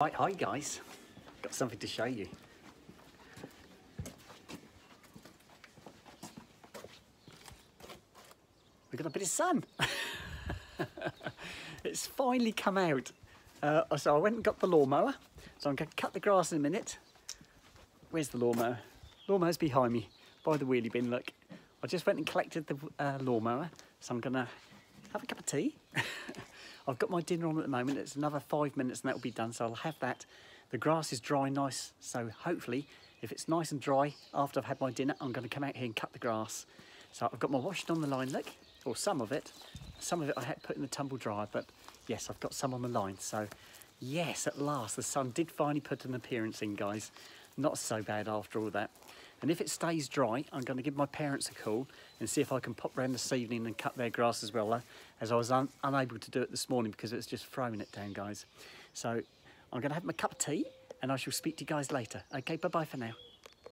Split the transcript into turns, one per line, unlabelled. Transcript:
Right, hi guys. Got something to show you. We've got a bit of sun. it's finally come out. Uh, so I went and got the lawnmower. So I'm going to cut the grass in a minute. Where's the lawnmower? Lawnmower's behind me by the wheelie bin, look. I just went and collected the uh, lawnmower. So I'm going to have a cup of tea. I've got my dinner on at the moment. It's another five minutes and that'll be done. So I'll have that. The grass is dry nice. So hopefully, if it's nice and dry after I've had my dinner, I'm going to come out here and cut the grass. So I've got my washing on the line, look, or some of it. Some of it I had put in the tumble dryer, but yes, I've got some on the line. So yes, at last, the sun did finally put an appearance in, guys. Not so bad after all that. And if it stays dry, I'm going to give my parents a call and see if I can pop round this evening and cut their grass as well, uh, as I was un unable to do it this morning because it's just throwing it down, guys. So I'm going to have my cup of tea and I shall speak to you guys later. Okay, bye-bye for now.